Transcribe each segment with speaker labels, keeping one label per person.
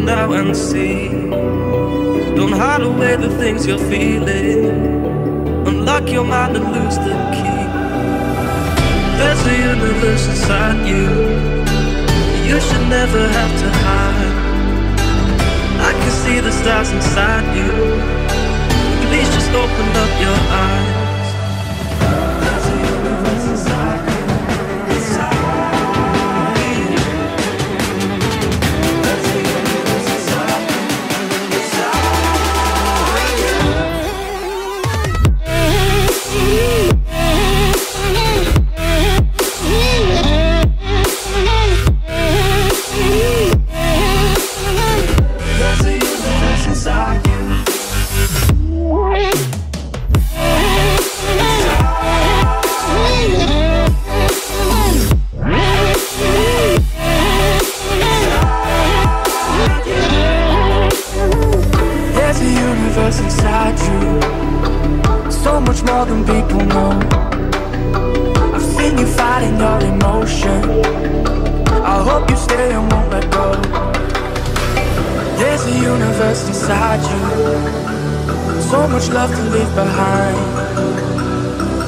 Speaker 1: now and see? Don't hide away the things you're feeling. Unlock your mind and lose the key. There's a universe inside you. You should never have to hide. I can see the stars inside you. Please just open up your eyes. Inside you. So much more than people know. I've seen you fighting your emotion. I hope you stay and won't let go. There's a universe inside you. So much love to leave behind.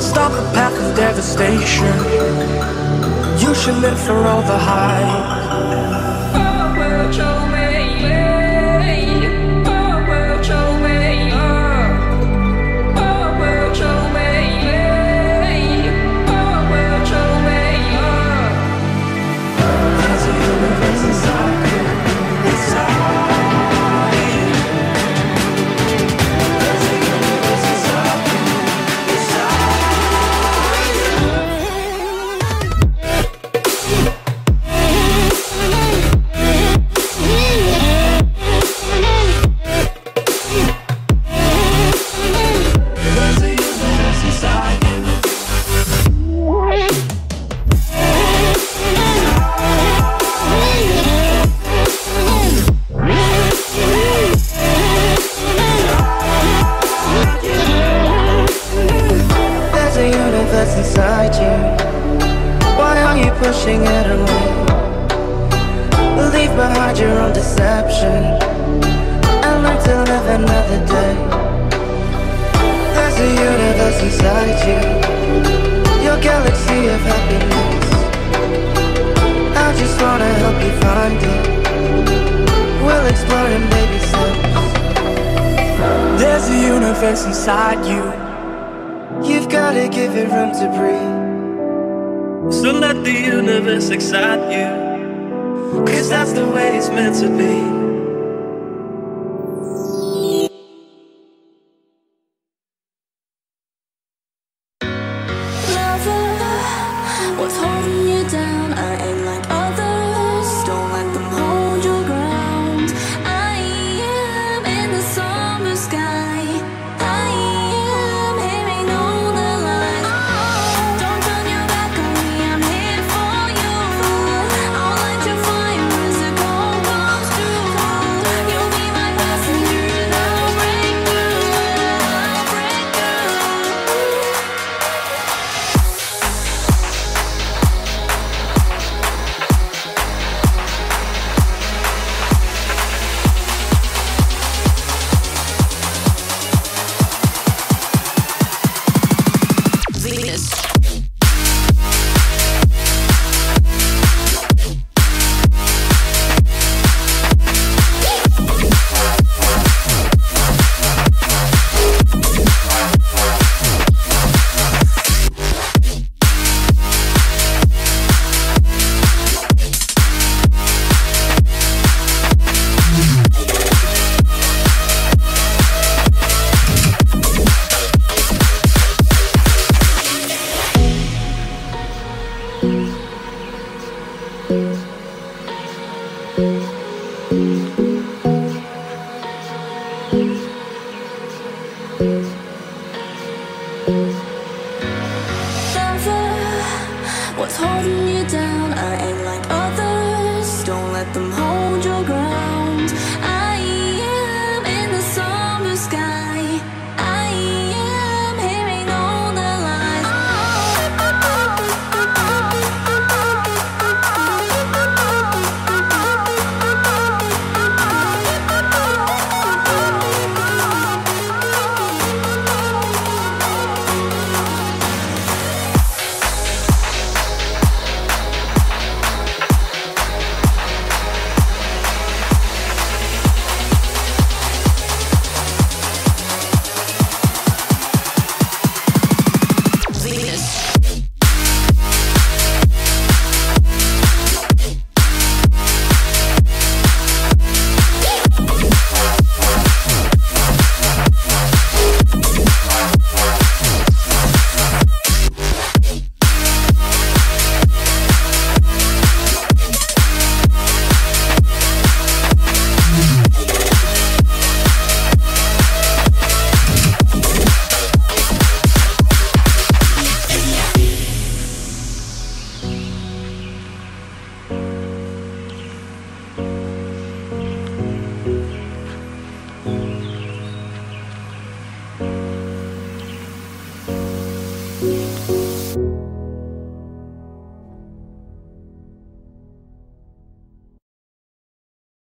Speaker 1: Stop the path of devastation. You should live for all the highs. Universe inside you.
Speaker 2: Why are you pushing it away? Leave behind your own deception and learn to live another day. There's a universe inside you. Your galaxy of happiness. I just wanna help you find it. We'll explore in baby steps.
Speaker 1: There's a universe inside you.
Speaker 2: You've gotta give it room to breathe.
Speaker 1: So let the universe excite you. Cause that's the way it's meant to be.
Speaker 3: told me